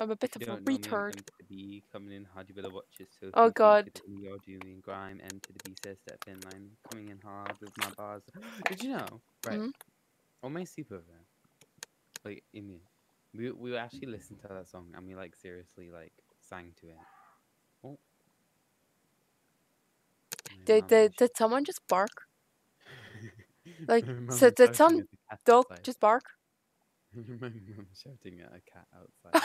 I'm a bit of a retard. M coming in hard. You better watch it. So Oh god. you're doing grime, M to the B says that thin line, coming in hard with my bars. Did you know? Right. Mm -hmm. On my sleepover, like Imi, we we actually listened to that song and we like seriously like sang to it. Oh. Did, mum did, did someone just bark? like, so did some Dog outside. just bark? my mum shouting at a cat outside.